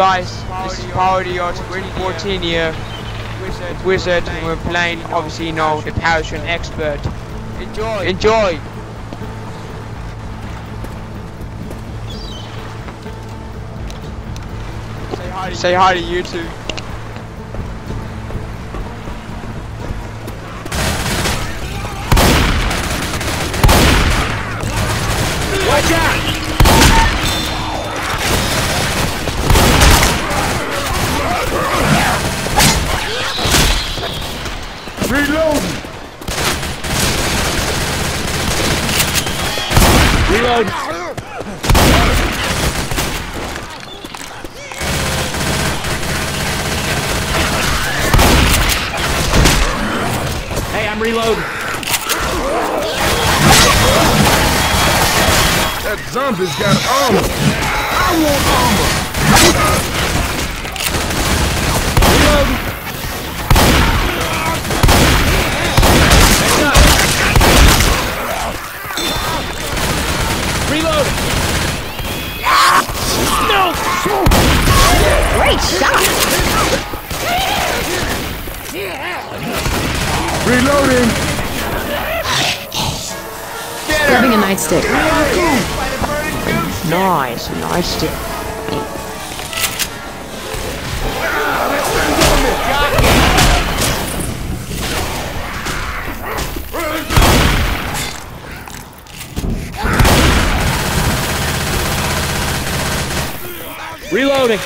Guys, this is Parody Arctic 14 here. Wizard, and we're playing, obviously you know, the Parish Expert. Enjoy! Enjoy! Say hi to, Say hi to you I'm reloading. That zombie's got armor! I want armor! Reloading. Great shot! Reloading! Grabbing a nightstick. Nice, nice stick. Reloading.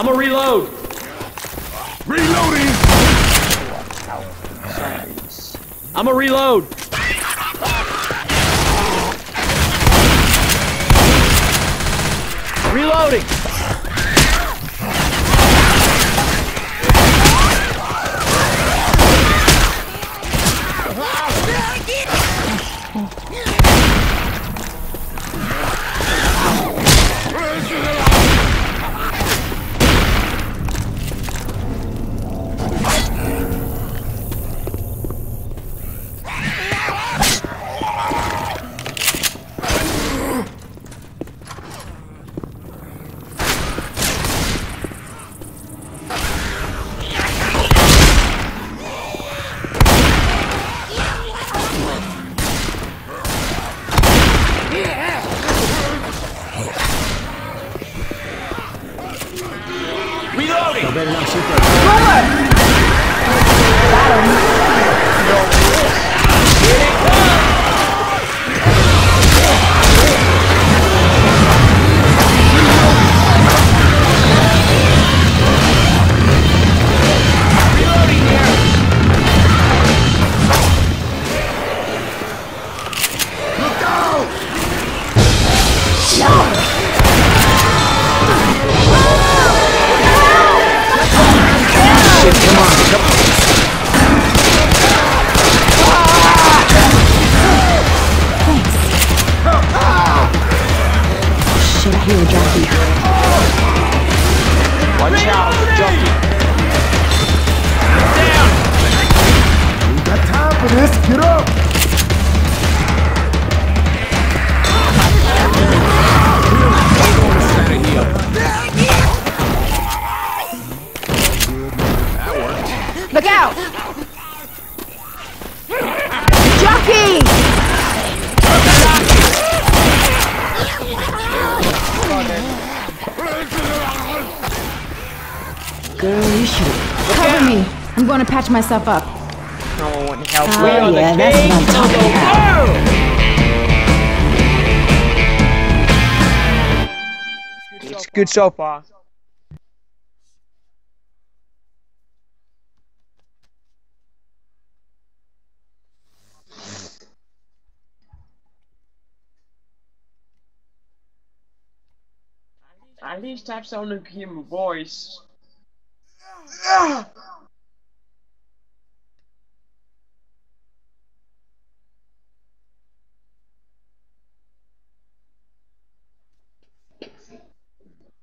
I'm a reload. Reloading! I'm a reload. Reloading. I'm going to patch myself up. No one help. Oh, we are yeah, the that's what I'm talking about. world. It's good so far. At least have someone to hear my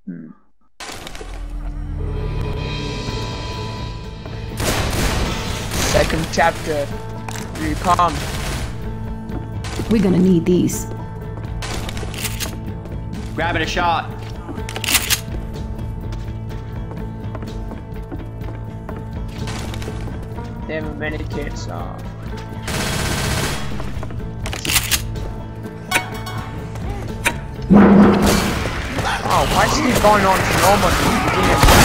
voice. Second chapter. Here you come. We're gonna need these. Grabbing a shot. There were many kids. Uh, why is he going on to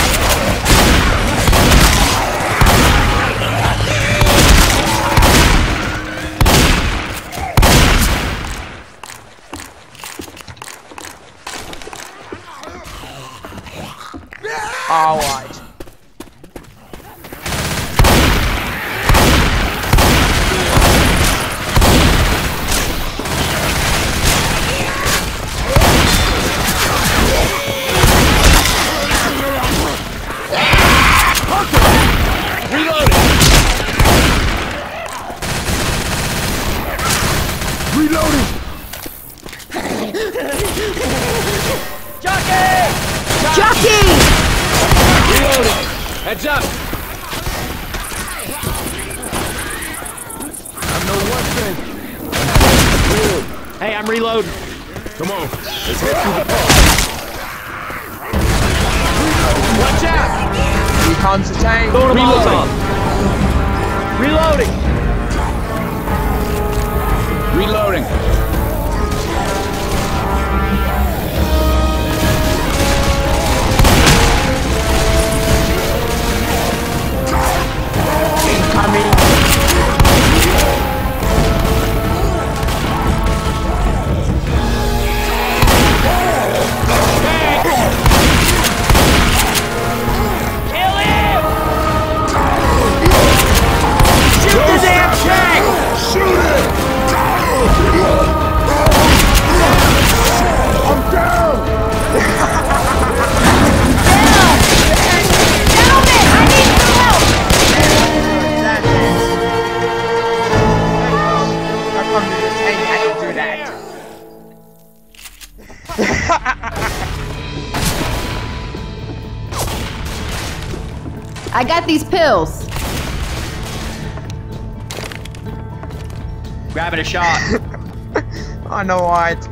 Hey, I'm reloading. Come on, let's head through the park. Watch out. Here comes the tank. Throwing a Molotov. Reloading. Reloading. Incoming. I got these pills. Grabbing a shot. I know what.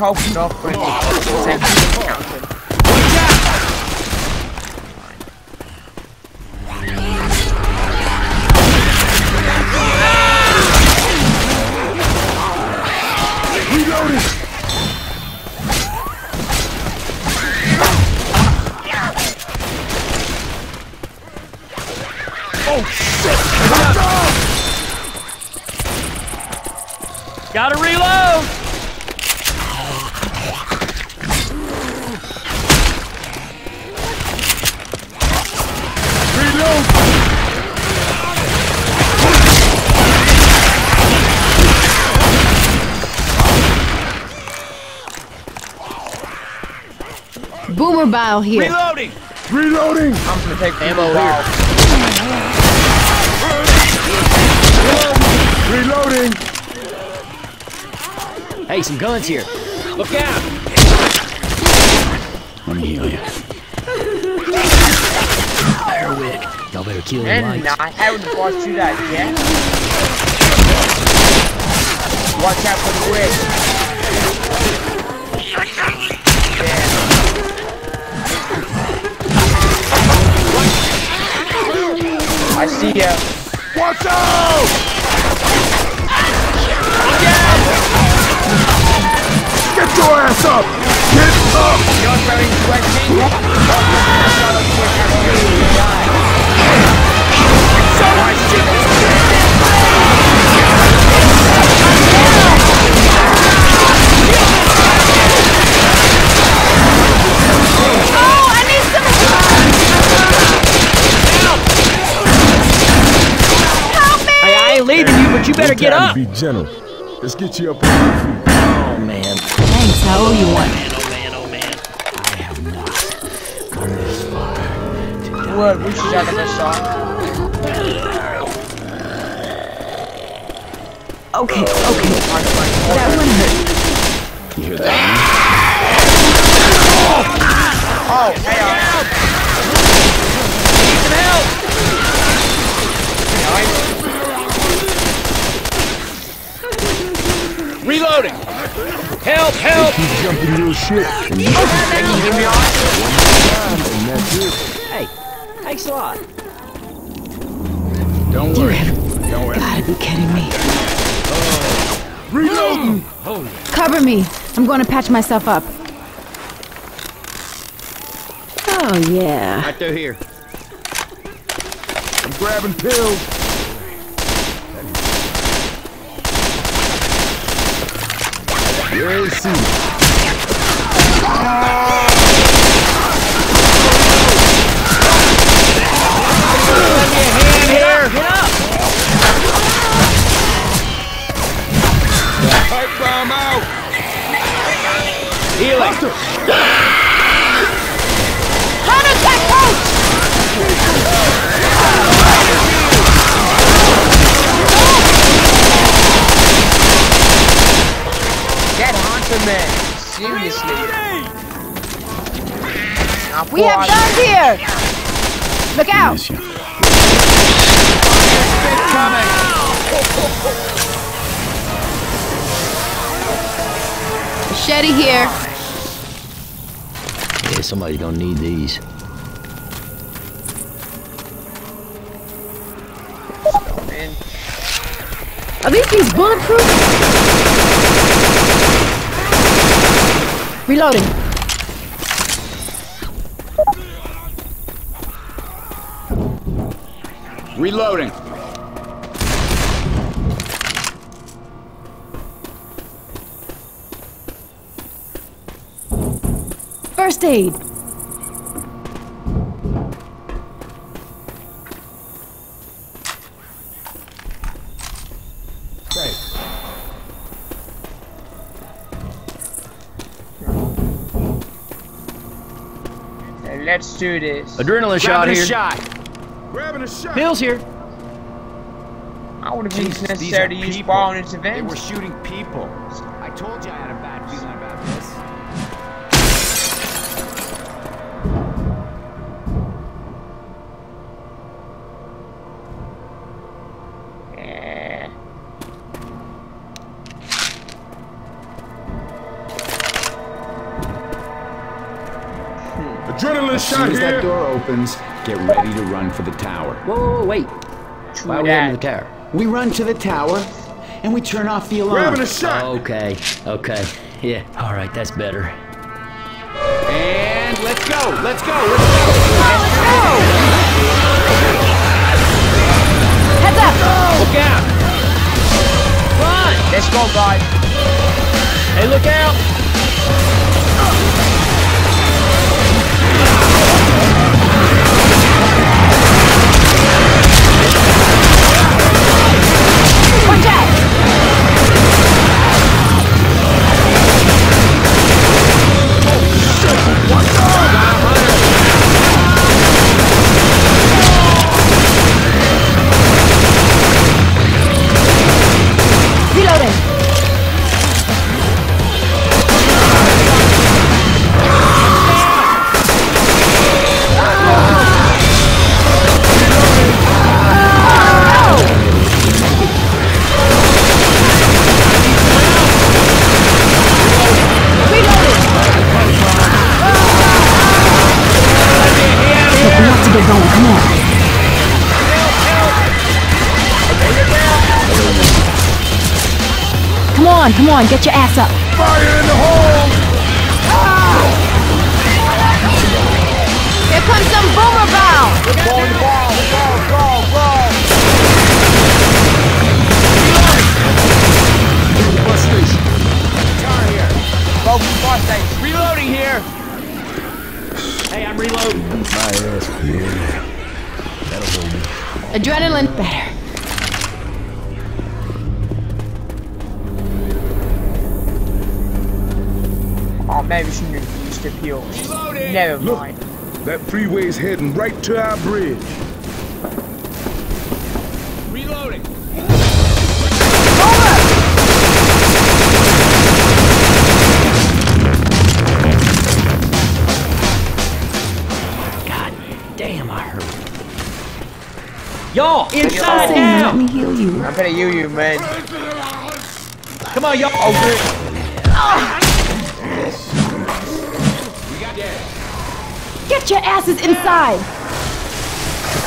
Let's hope not Boomer bile here. Reloading. Reloading! I'm gonna take Ammo people out. Reloading! Hey, some guns here. Look out. Let me heal you. Fire wick. Y'all better kill the And lights. I haven't watched you that yet. Watch out for the witch. I see ya. Watch out! Get your ass up! Get up! Not very sweaty. Oh, Hey, I you, but you better get up. Be gentle. Let's get you up on your feet. Oh man. Thanks, I owe you one. Oh, oh man, oh man. I have not gone this far to die. Word, which is out of song. Okay, okay. That one hurt. You hear that? Oh, hey, uh, Reloading. Help! Help! Keep jumping your shit. And you can you hear me on? and that's it. Hey, thanks a lot. Don't worry. Don't worry. Gotta be kidding me. Reloading! Mmm. Cover me. I'm going to patch myself up. Oh, yeah. Right through here. I'm grabbing pills. Where's C? We have guns here! Look out! Machete here. Yeah, somebody's gonna need these. Are these things bulletproof? Reloading. Reloading. First aid. Okay, Let's do this. Adrenaline shot Grabbing a here. shot. Grabbing a shot. Pills here. I would have been Jesus, these necessary are to use people. ball They were shooting people. I told you I Adrenaline As soon shot as that door opens, get ready to run for the tower. Whoa, whoa, whoa, wait. True Why are we heading to the tower? We run to the tower, and we turn off the alarm. Grabbing a shot. Okay, okay. Yeah, all right, that's better. And let's go, let's go, let's go. Heads up! Look out! Run! Let's go, guys. Hey, look out! Come on, get your ass up. Fire in the hole! Here comes some boomer bile. Ball, ball, ball, ball, ball. Bus station. Go to the bus station. Reloading here. Hey, I'm reloading. My ass. Yeah. That'll hold me. Adrenaline better. Maybe we shouldn't have used the pills. Never Look. mind. That freeway's heading right to our bridge. Reloading. God damn, I hurt. Y'all, inside Sam, let now! me heal you. I'm gonna you, you, man. Come on, y'all. Oh, ah! good. Get your asses inside.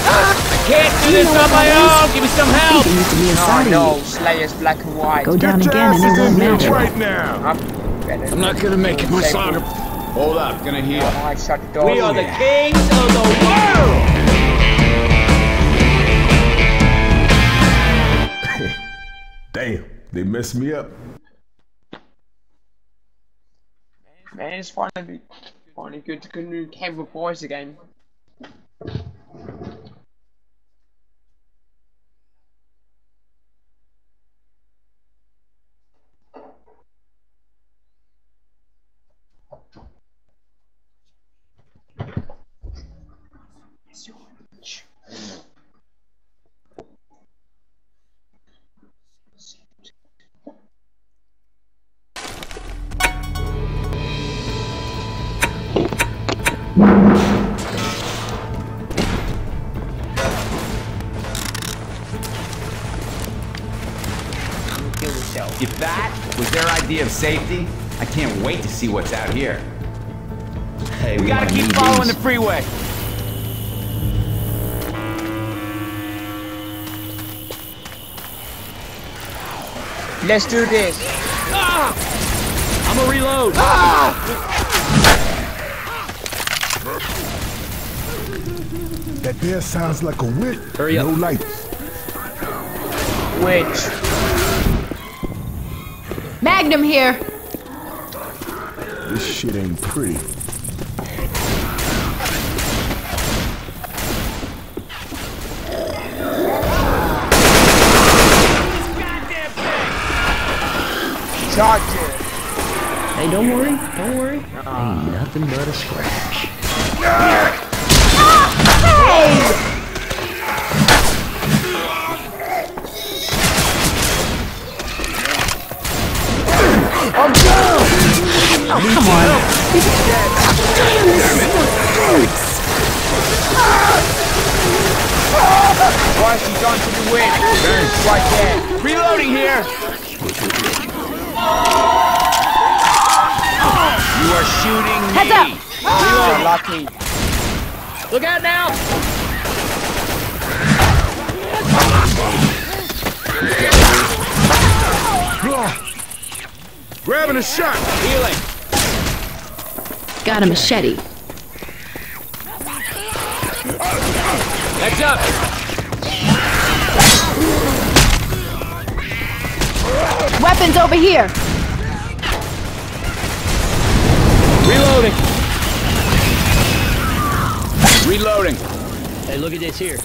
I can't do this on my own. Give me some help. People used to be Oh inside no, of you. Slayer's black and white. Go down Get your again and it won't in here matter. right now. I'm. I'm not gonna make it, my Say son. what? Hold up, gonna heal. I shut the door. We are the kings of the world. Damn, they messed me up. Man, it's finally, finally good to camp with boys again. Safety, I can't wait to see what's out here. Hey, We gotta keep following the freeway. Let's do this. Ah! I'm gonna reload. Ah! That there sounds like a witch. Hurry up. No lights. Which? Magnum here. This shit ain't pretty. Charge it. Hey, don't worry, don't worry. Ain't nothing but a scratch. Ah! Why is he gone to the wind? Right there. Reloading here. You are shooting me. Heads up. You're lucky. Look out now. Grabbing a shot. Healing. Got a machete. Heads up. Weapons over here. Reloading. Reloading. Hey, look at this here.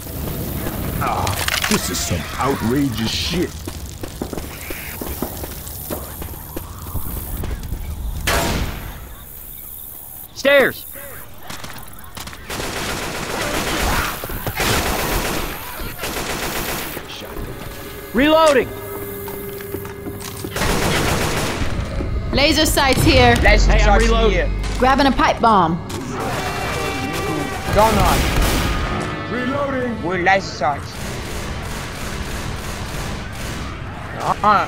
Ah, this is some outrageous shit. Stairs. Reloading. Laser sights here. Let's Hey, I'm reloading. here. Grabbing a pipe bomb. Go on. Reloading. We're laser sights. Uh-huh.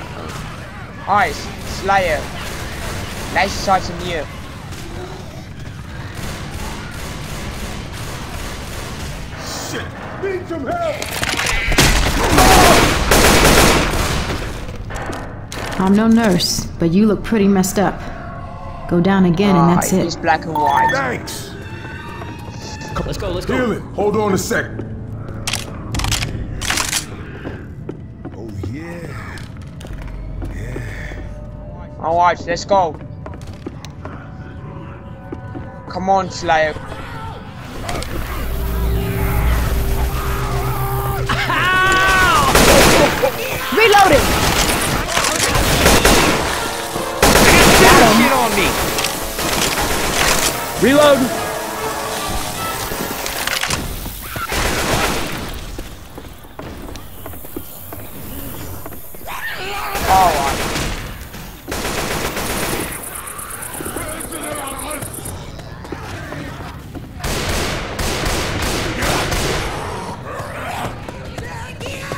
Ice. Slayer. Laser sights in here. Need some help. I'm no nurse, but you look pretty messed up. Go down again and that's Ah, it. It's black and white. Thanks. Let's go, let's go. Heal it. Hold on a sec. Oh, yeah. Alright, let's go. Come on, Slayer. Reload! Alright.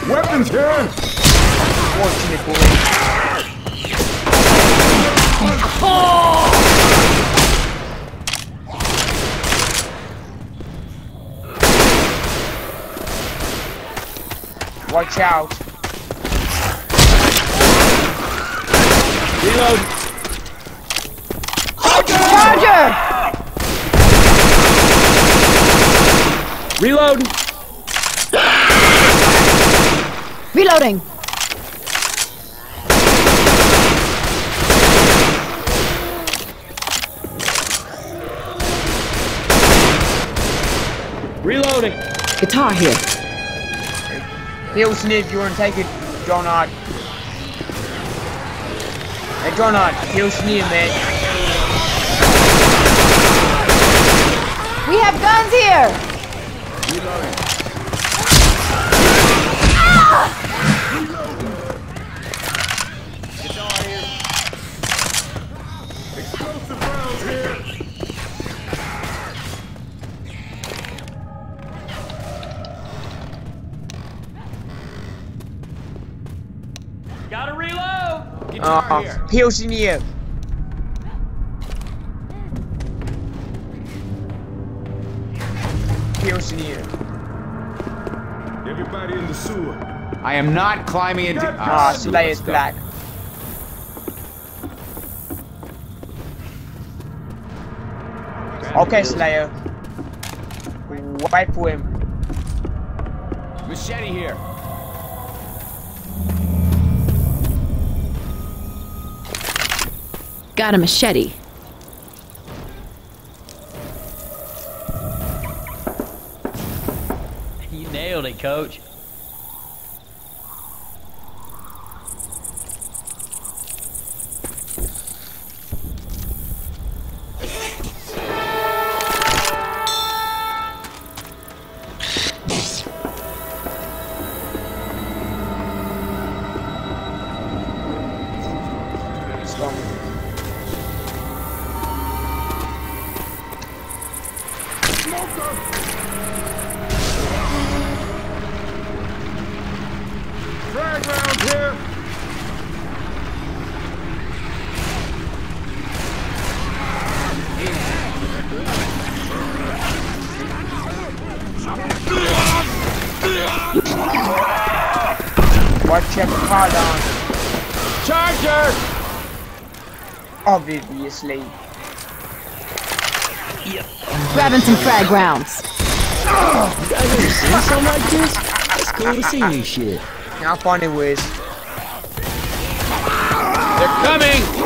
Weapons here. Fortunate boy. Oh! Watch out. Reload! Charger! Reload! Reloading! Reloading! Guitar here. Heal Sniff, you wanna take it, Jonard? Hey, heal Sniff, man. We have guns here! Uh, heal Sniff. Heal Sniff. Everybody in the sewer. I am not climbing into. Ah, Ah, Slayer's black. Okay, Slayer. Wipe him. Machete here. Got a machete. You nailed it, coach. Watch your card on. Charger! Obviously. Grabbing some frag rounds. You guys ever seen something like this? It's cool to see new shit. How fun it was. They're coming!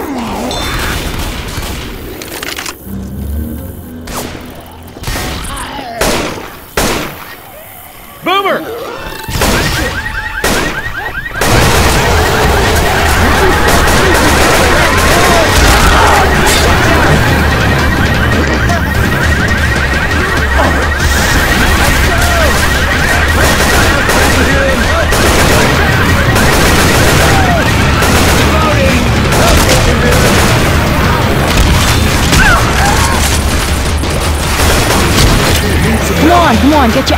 On, get your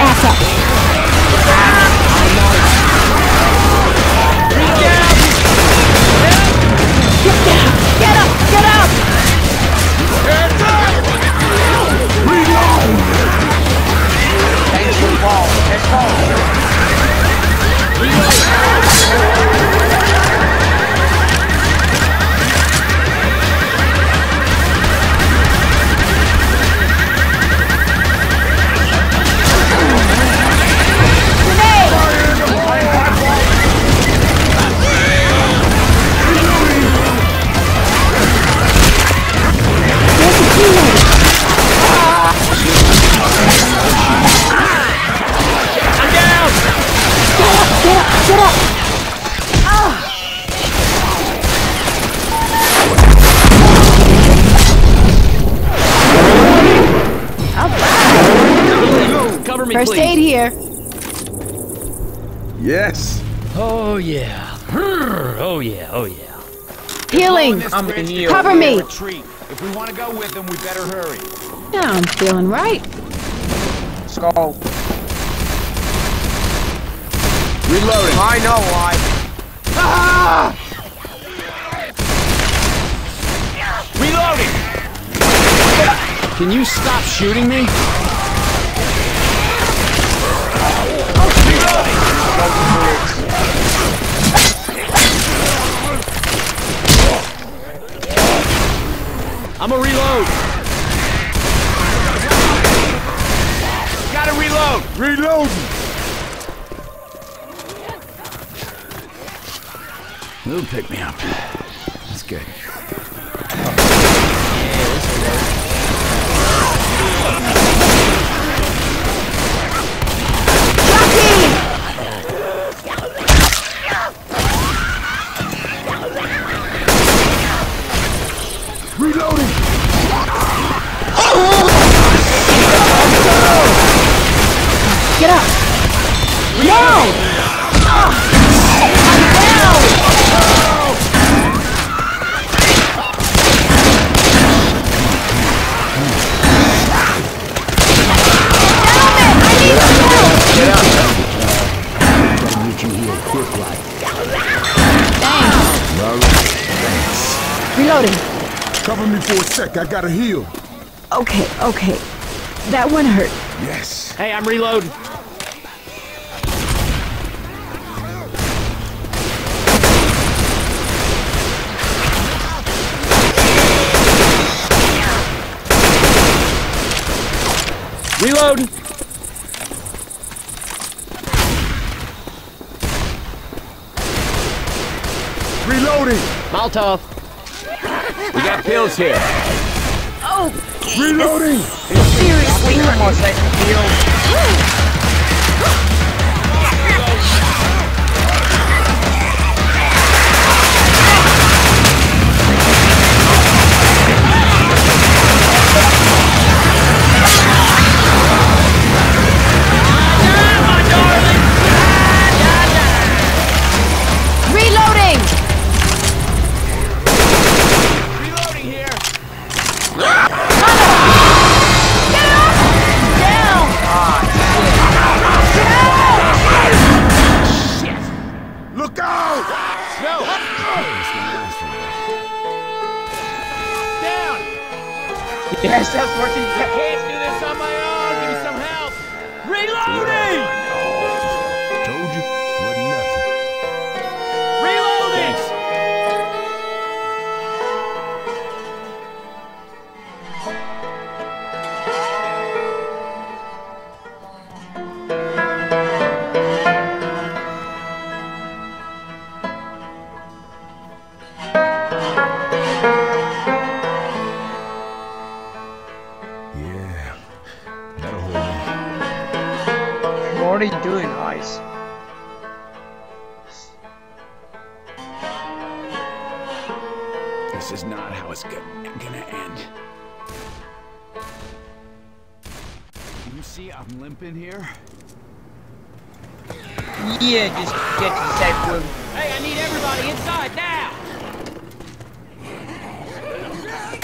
Yes. Oh yeah. Oh yeah. Oh yeah. Healing. I'm in here. Cover me. Retreat. If we want to go with them, we better hurry. Now I'm feeling right. Skull. Reloading. I know why. Ah! Reloading. Can you stop shooting me? I'm a reload. Gotta reload. Reloading. They'll pick me up. That's good. I gotta heal. Okay, okay. That one hurt. Yes. Hey, I'm reloading. Reloading. Reloading. Molotov. We got pills here. Reloading. Come on, second heal. Reloading!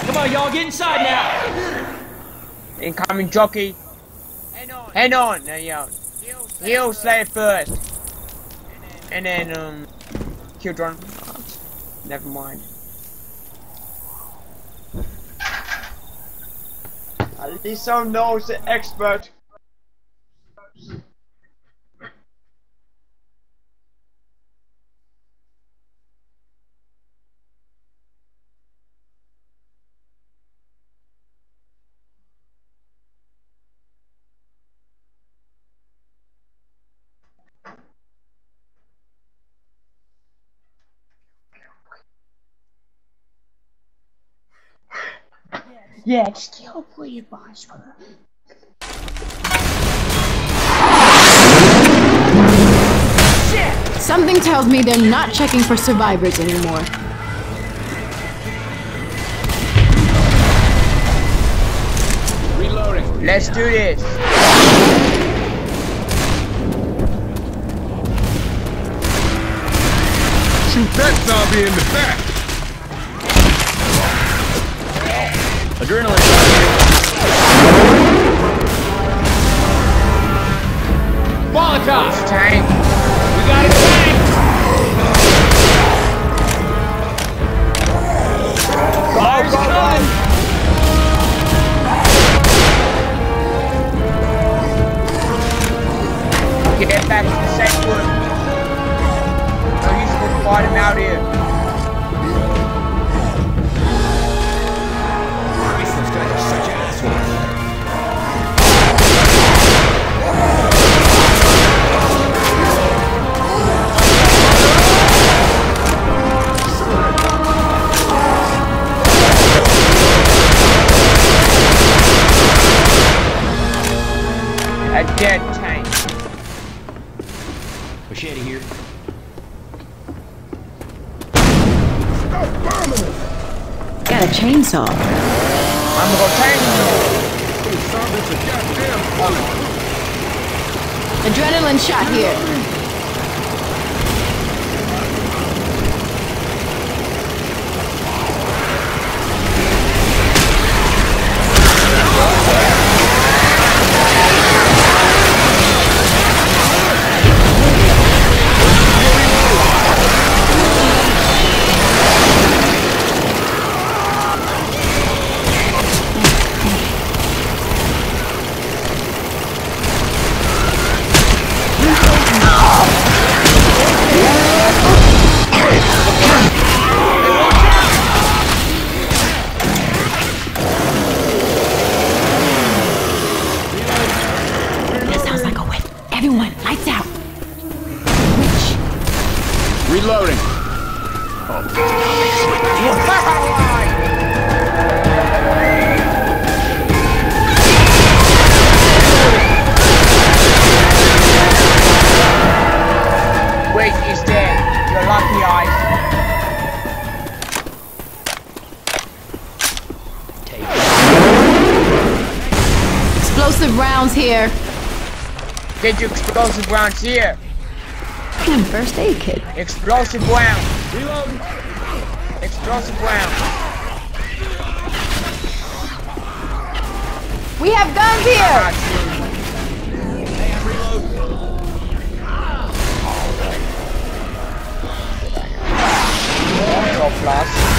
Come on, y'all, get inside now. Incoming jockey. Hang on. Now, yo. Heal Slayer first. And then, um, Kildron. Oh, never mind. At least I knows the expert. Yeah, still play Bosper. Something tells me they're not checking for survivors anymore. Reloading. Let's do this. shoot that zombie in the back! Adrenaline shot. Molotov! Tank. We here. Get your explosive rounds here. And first aid kit. Explosive rounds. Reload. Explosive rounds. We have guns here. You. Go plus.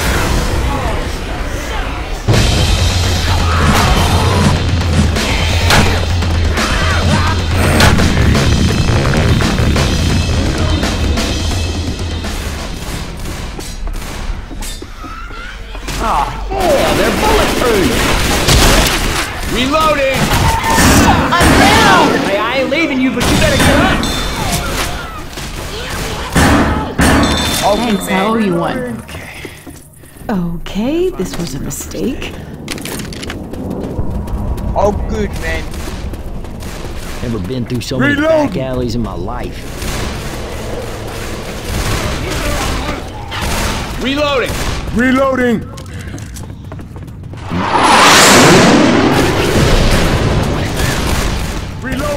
Reloading! I'm down. Hey, I ain't leaving you, but you better get up! Oh, Thanks, I owe you one. Okay, Okay, this was a mistake. Oh, good, man. Never been through so many Reload. back alleys in my life. Reloading! Reloading.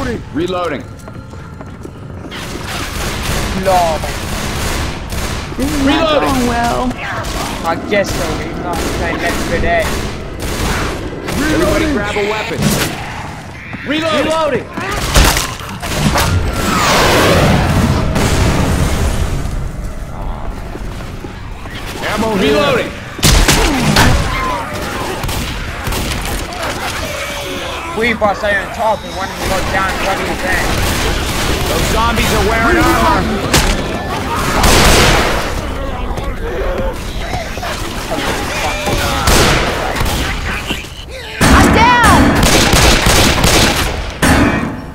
Reloading. Reloading. Lord. This is not Reloading. going well. I guess so. He's not playing Left 4 Dead. Everybody grab a weapon. Reloading! Reloading! Ammo here. Reloading! We boss stay on top and one of them goes down and what do you think? Those zombies are wearing armor. I'm down.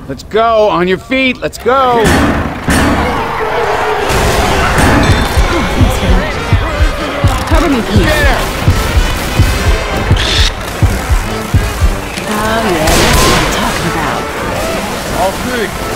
Let's go. On your feet. Let's go. Cover me, please. Oh yeah, Oh, good.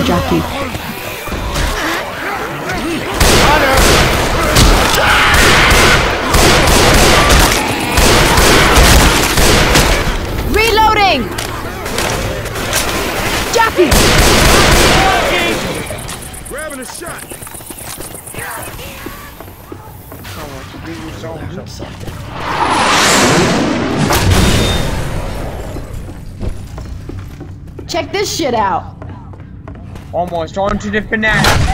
Shit, jockey. Reloading! Jockey! Grabbing a shot. Come on, do your. Something. Check this shit out. Almost onto the banana.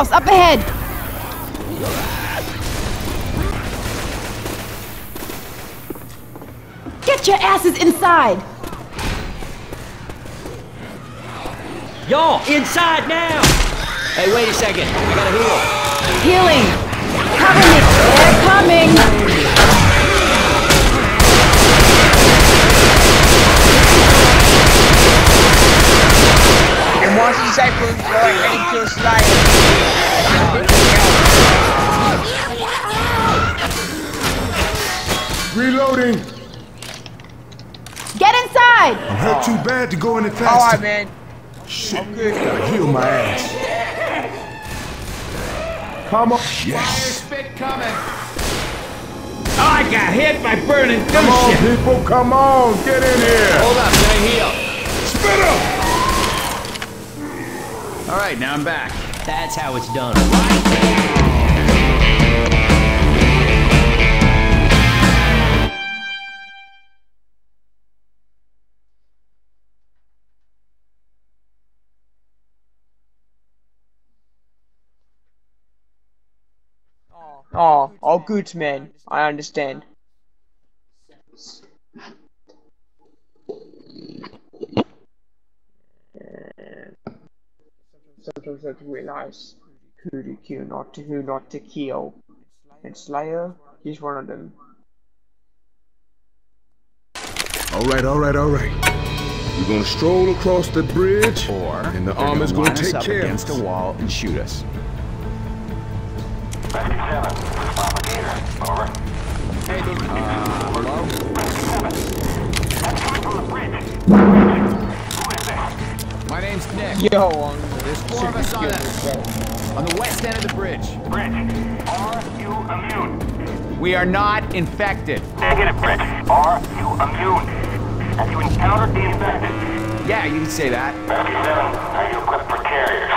House up ahead. Get your asses inside. Y'all, inside now! Hey, wait a second. I gotta heal. Healing. Cover me. They're coming. And once the safe room, go ahead and kill Slayer. Reloading. Get inside. I'm hurt too bad to go any faster. Alright, man. Shit. good. Gotta heal my ass. Come on. Yes. Spit coming. I got hit by burning Come on, ghost ship. people. Come on. Get in here. Hold up, let me heal. Spit up. All right, now I'm back. That's how it's done. Oh, all good, man. I understand. Sometimes I have to realize who to kill, not to who not to kill. And Slayer, he's one of them. All right, all right, all right. We're gonna stroll across the bridge, Or and the they're armor's line gonna us take up care of against the wall and shoot us. My name's Nick. Yo, um, There's four of us on the, on the west end of the bridge. Bridge, are you immune? We are not infected. Negative, Bridge. Are you immune? Have you encountered the infected? Yeah, you can say that. 57, are you equipped for carriers?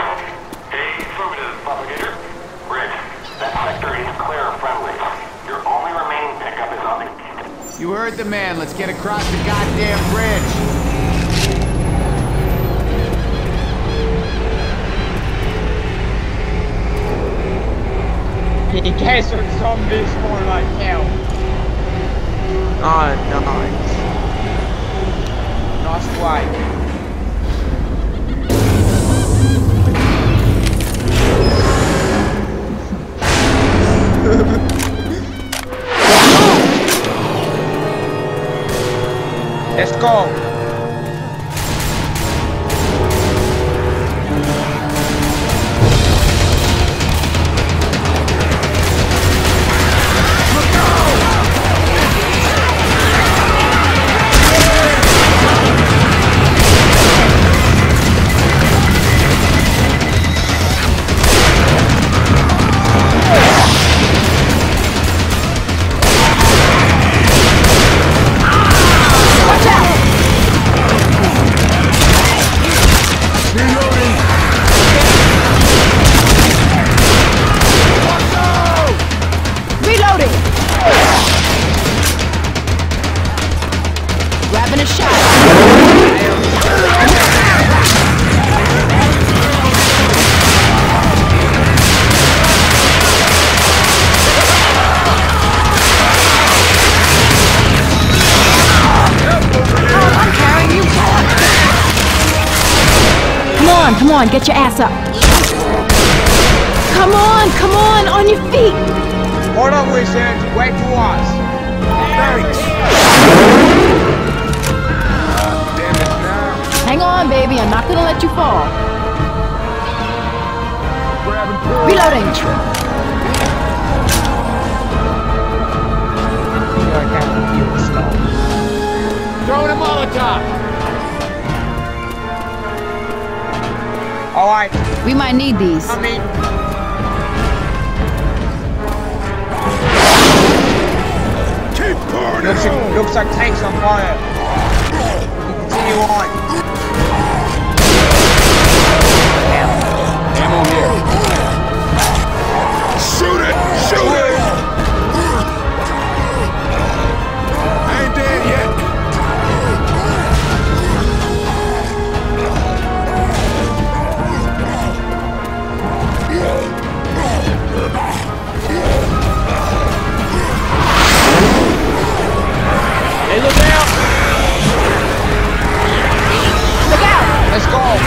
Hey, Affirmative, propagator. Bridge, that sector is clear of friendlies. Your only remaining pickup is on the... You heard the man. Let's get across the goddamn bridge. In case of zombies spawn like hell. Oh, nice. Nice way. Let's go. On, get your ass up. Come on, come on, on your feet. Hold on, wizard. Wait for us. Damn it now. Hang on, baby, I'm not gonna let you fall. Reloading. You're a captain. You slow. Throwing a Molotov. All right. We might need these. I mean, Keep pouring looks like, looks like tanks on fire. You continue on. Ammo here. Shoot it! Shoot it! Go.